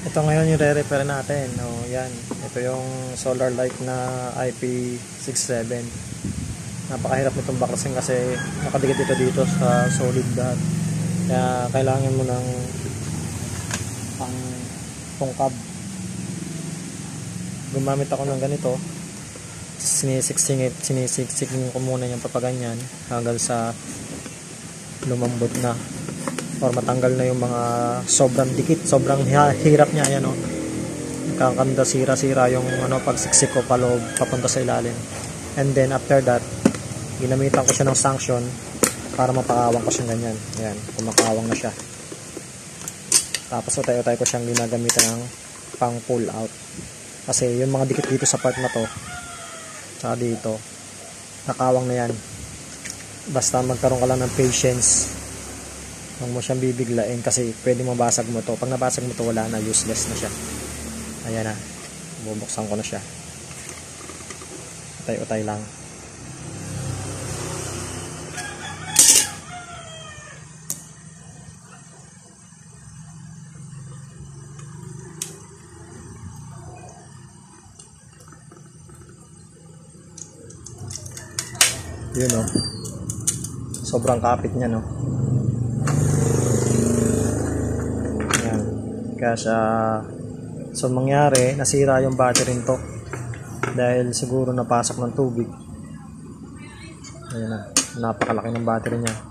Ito ngayon yung re-repair natin. O, yan. Ito yung solar light na IP67. Napakahirap nitong baklasin kasi nakadikit ito dito sa solid dot. Kaya kailangan mo ng pang tungkab. Gumamit ako ng ganito. Sinisiksingit, sinisiksingin ko muna yung papaganyan hanggang sa lumambot na or matanggal na yung mga sobrang dikit, sobrang hi- hirap niya yan oh. Nakakanda sira-sira yung ano pagsiksik ko paloob papunta sa ilalim. And then after that, ginamitan ko siya ng sanction para mapakawang ko siya ganyan. Ayan, kumakawang na siya. Tapos utay-utay ko siyang ginagamitan ng pang pull out. Kasi yung mga dikit dito sa part na to, tsaka dito, nakawang na yan. Basta magkaroon ka lang ng patience Huwag mo siyang bibiglain kasi pwede mabasag mo to. Pag nabasag mo to, wala na. Useless na siya. Ayan na. Bubuksan ko na siya. Utay-utay lang. Yun o. Sobrang kapit niya no. Kaya siya so mangyari nasira yung battery nito dahil siguro napasok ng tubig. Ayan na. Napakalaki ng battery niya.